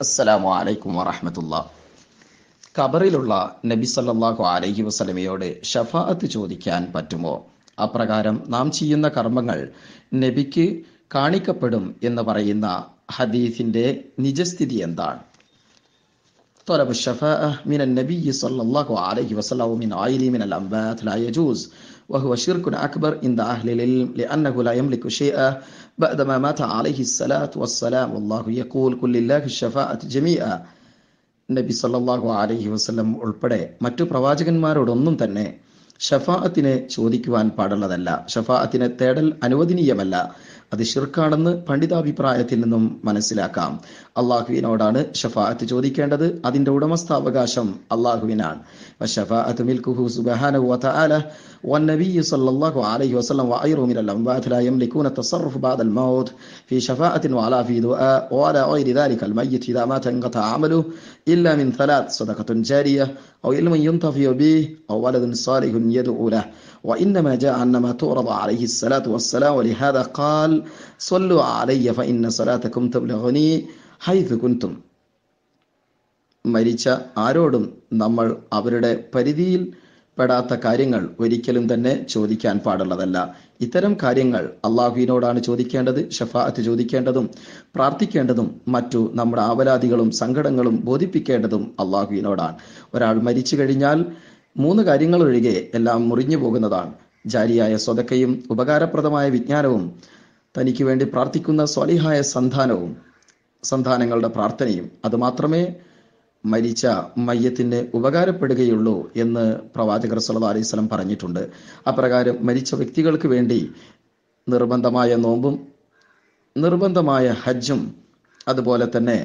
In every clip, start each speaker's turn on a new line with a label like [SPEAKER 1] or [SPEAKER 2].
[SPEAKER 1] അസ്സലാമു അലൈക്കും വറഹമത്തുള്ള. ഖബറിലുള്ള നബി സല്ലാഹു അലൈഹി വസ്ലമയോട് ഷഫാഅത്ത് ചോദിക്കാൻ പറ്റുമോ? അപ്രകാരം നാം ചെയ്യുന്ന കർമ്മങ്ങൾ നബിക്ക് കാണിക്കപ്പെടും എന്ന് പറയുന്ന ഹദീസിന്റെ നിജസ്ഥിതി എന്താണ്? طلب الشفاعة من النبي صلى الله عليه وسلم ومن غيره من الأنبات لا يجوز وهو شرك أكبر عند أهل العلم لأنه لا يملك شيئا بعدما مات عليه الصلاة والسلام والله يقول كل الله الشفاعة جميعا നബി സല്ലല്ലാഹു അലൈഹി വസല്ലം ഉൾപ്പെടെ മറ്റു പ്രവാചകന്മാരോടൊന്നും തന്നെ ഷഫാഅത്തിനെ ചോദിക്കുവാൻ പാടുള്ളതല്ല ഷഫാഅത്തിനെ തേടൽ അനുവദനീയമല്ല അത് ഷിർക്കാണെന്ന് പണ്ഡിതാഭിപ്രായത്തിൽ നിന്നും മനസ്സിലാക്കാം അള്ളാഹുവിനോടാണ് ഷഫാഅത്ത് ചോദിക്കേണ്ടത് അതിന്റെ ഉടമസ്ഥാവകാശം അള്ളാഹുവിനാണ് والشفاعة ملكه سبحانه وتعالى والنبي صلى الله عليه وسلم وغيره من الأموات لا يملكون التصرف بعد الموت في شفاعة ولا في دعاء ولا غير ذلك الميت إذا مات انقطع عمله إلا من ثلاث صدقة جارية أو علم ينتفع به أو ولد صالح يدعو له وإنما جاء أنما تعرض عليه الصلاة والسلام ولهذا قال صلوا علي فإن صلاتكم تبلغني حيث كنتم മരിച്ച ആരോടും നമ്മൾ അവരുടെ പരിധിയിൽ പെടാത്ത കാര്യങ്ങൾ ഒരിക്കലും തന്നെ ചോദിക്കാൻ പാടുള്ളതല്ല ഇത്തരം കാര്യങ്ങൾ അള്ളാഹുവിനോടാണ് ചോദിക്കേണ്ടത് ഷഫാഅത്ത് ചോദിക്കേണ്ടതും പ്രാർത്ഥിക്കേണ്ടതും മറ്റു നമ്മുടെ ആവലാദികളും സങ്കടങ്ങളും ബോധിപ്പിക്കേണ്ടതും അള്ളാഹുവിനോടാണ് ഒരാൾ മരിച്ചു കഴിഞ്ഞാൽ മൂന്ന് കാര്യങ്ങൾ ഒഴികെ എല്ലാം മുറിഞ്ഞു പോകുന്നതാണ്. ജാരിയായ സ്വതക്കയും ഉപകാരപ്രദമായ വിജ്ഞാനവും തനിക്ക് വേണ്ടി പ്രാർത്ഥിക്കുന്ന സ്വലിഹായ സന്താനവും സന്താനങ്ങളുടെ പ്രാർത്ഥനയും അതുമാത്രമേ മരിച്ച മയ്യത്തിന് ഉപകാരപ്പെടുകയുള്ളൂ എന്ന് പ്രവാചകർ സല്ലല്ലാഹു അലൈഹി വസല്ലം പറഞ്ഞിട്ടുണ്ട്. അപ്രകാരം മരിച്ച വ്യക്തികൾക്ക് വേണ്ടി നിർബന്ധമായ നോമ്പും നിർബന്ധമായ ഹജ്ജും അതുപോലെ തന്നെ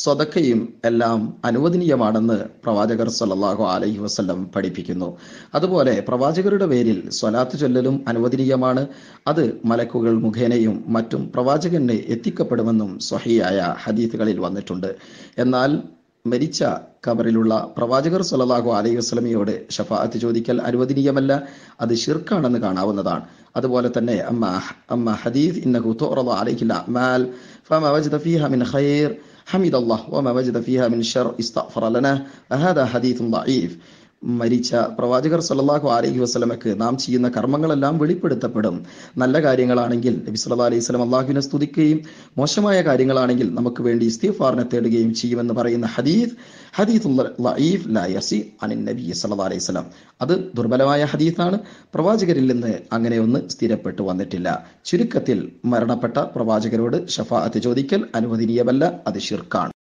[SPEAKER 1] സ്വതക്കയും എല്ലാം അനുവദനീയമാണെന്ന് പ്രവാചകർ സല്ലാഹു അലഹി വസല്ലം പഠിപ്പിക്കുന്നു. അതുപോലെ പ്രവാചകരുടെ പേരിൽ സ്വലാത്ത് ചൊല്ലലും അനുവദനീയമാണ്. അത് മലക്കുകൾ മുഖേനയും മറ്റും പ്രവാചകന് എത്തിക്കപ്പെടുമെന്നും സ്വഹിയായ ഹദീത്തുകളിൽ വന്നിട്ടുണ്ട്. എന്നാൽ മരിച്ച കബറിലുള്ള പ്രവാചകർ സല്ലാഹു അലൈഹി വസ്ലമിയോട് ഷഫാഅത്ത് ചോദിക്കൽ അനുവദനീയമല്ല അത് ഷിർക്കാണെന്ന് കാണാവുന്നതാണ്. അതുപോലെ തന്നെ അമ്മ അമ്മ ഹദീദ് ഇന്നഹു തുറദ അലൈഹില്ല അഅമാൽ ഫമാ വജദ ഫീഹ മിൻ ഖൈർ حمد الله وما وجد فيها من شر استغفر لنا. هذا حديث ضعيف. മരിച്ച പ്രവാചകർ സല്ലാഹു അലഹി വസ്ലമക്ക് നാം ചെയ്യുന്ന കർമ്മങ്ങളെല്ലാം വെളിപ്പെടുത്തപ്പെടും. നല്ല കാര്യങ്ങളാണെങ്കിൽ നബി സല്ലാ അലൈഹി വസല്ലം അള്ളാഹുവിനെ സ്തുതിക്കുകയും മോശമായ കാര്യങ്ങളാണെങ്കിൽ നമുക്ക് വേണ്ടി ഇസ്തീഫാറിനെ തേടുകയും ചെയ്യുമെന്ന് പറയുന്ന യസി അനിൻ നബി അലൈഹി വസല്ലം. അത് ദുർബലമായ ഹദീസാണ്. പ്രവാചകരിൽ നിന്ന് അങ്ങനെ ഒന്ന് സ്ഥിരപ്പെട്ടു വന്നിട്ടില്ല. ചുരുക്കത്തിൽ മരണപ്പെട്ട പ്രവാചകരോട് ഷഫാഅത്ത് ചോദിക്കൽ അനുവദനീയമല്ല അത് ഷിർക്കാണ്